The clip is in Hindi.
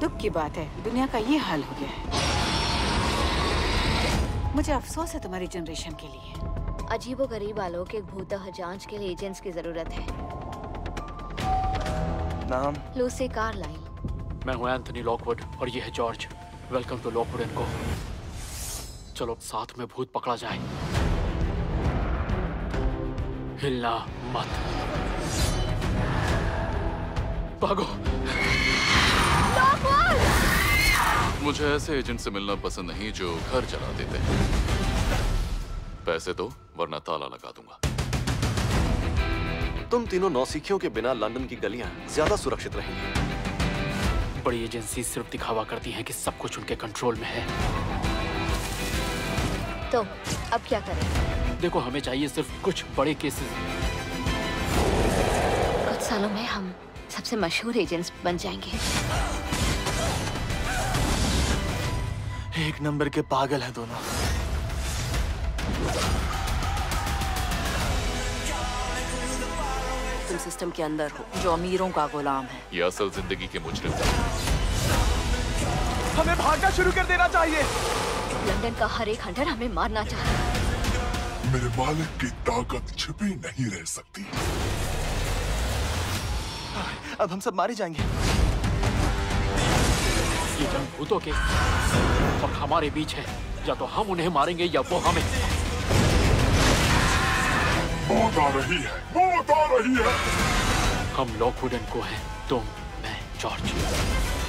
दुख की बात है। दुनिया का ये हाल हो गया है। मुझे अफसोस है तुम्हारी जनरेशन के लिए। अजीबो गरीब आलोक एक भूतः जाँच के लिए एजेंट्स की ज़रूरत है। नाम? Lucy Carlisle. मैं हूँ एंथनी लॉकवुड और ये है George. Welcome to Lockwood and co चलो साथ में भूत पकड़ा जाए। हिलना मत। भागो। मुझे ऐसे एजेंट से मिलना पसंद नहीं जो घर चला देते। हैं पैसे दो वरना ताला लगा दूँगा। तुम तीनों नौसिखियों के बिना लंदन की गलियाँ ज़्यादा सुरक्षित रहेंगी। बड़ी एजेंसी सिर्फ़ दिखावा करती हैं कि सब कुछ उनके कंट्रोल में है। तो अब क्या करें? देखो हमें चाहिए सिर्फ़ कुछ बड़े केसेस कुछ सालों में हम सबसे मशहूर एजेंट्स बन जाएँगे। एक नंबर के पागल हैं दोनों। तुम सिस्टम के अंदर हो जो अमीरों का गुलाम है। ये असल ज़िंदगी के मुजरिम हमें भागना शुरू कर देना चाहिए। लंदन का हर एक हंटर हमें मारना चाहता है। मेरे मालिक की ताकत छिपी नहीं रह सकती। अब हम सब मारे जाएँगे। ये जंग भूतों के और हमारे बीच है। या तो हम उन्हें मारेंगे या वो हमें। मौत आ रही है मौत आ रही है। हम लॉकवुडन को हैं तुम मैं जॉर्ज।